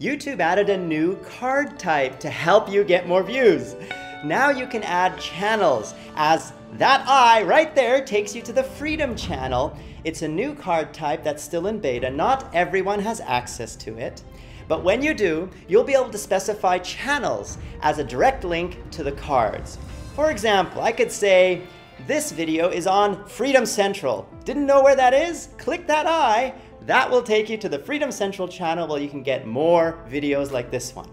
YouTube added a new card type to help you get more views. Now you can add channels, as that eye right there takes you to the Freedom channel. It's a new card type that's still in beta. Not everyone has access to it. But when you do, you'll be able to specify channels as a direct link to the cards. For example, I could say, this video is on Freedom Central. Didn't know where that is? Click that eye. That will take you to the Freedom Central channel where you can get more videos like this one.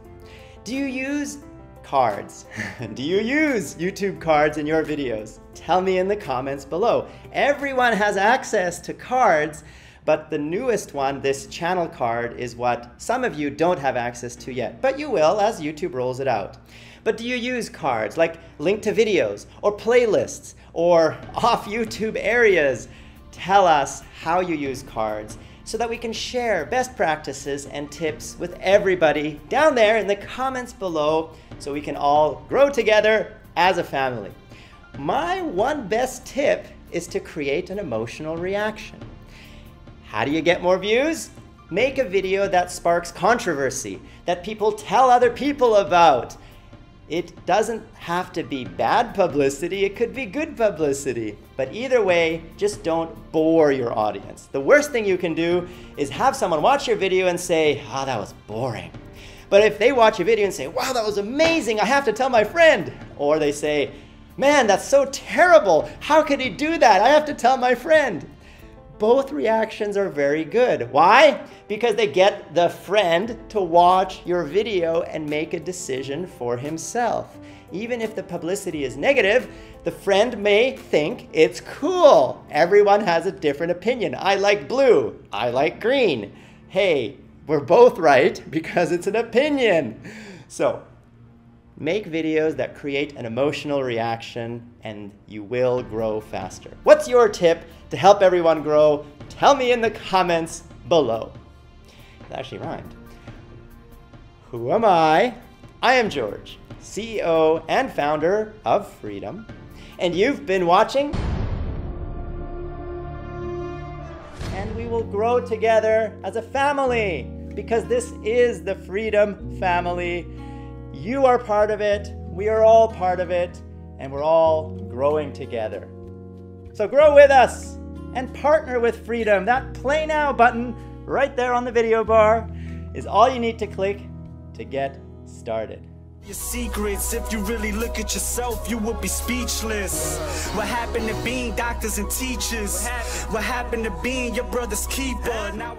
Do you use cards? Do you use YouTube cards in your videos? Tell me in the comments below. Everyone has access to cards, but the newest one, this channel card, is what some of you don't have access to yet, but you will as YouTube rolls it out. But do you use cards like link to videos or playlists or off YouTube areas? Tell us how you use cards so that we can share best practices and tips with everybody down there in the comments below so we can all grow together as a family. My one best tip is to create an emotional reaction. How do you get more views? Make a video that sparks controversy, that people tell other people about. It doesn't have to be bad publicity, it could be good publicity. But either way, just don't bore your audience. The worst thing you can do is have someone watch your video and say, oh, that was boring. But if they watch a video and say, wow, that was amazing, I have to tell my friend. Or they say, man, that's so terrible, how could he do that? I have to tell my friend both reactions are very good. Why? Because they get the friend to watch your video and make a decision for himself. Even if the publicity is negative, the friend may think it's cool. Everyone has a different opinion. I like blue. I like green. Hey, we're both right because it's an opinion. So Make videos that create an emotional reaction and you will grow faster. What's your tip to help everyone grow? Tell me in the comments below. It actually rhymed. Who am I? I am George, CEO and founder of Freedom. And you've been watching. And we will grow together as a family because this is the Freedom family. You are part of it, we are all part of it, and we're all growing together. So grow with us and partner with freedom. That play now button right there on the video bar is all you need to click to get started. Your secrets, if you really look at yourself, you would be speechless. What happened to being doctors and teachers? What happened to being your brother's keeper? Now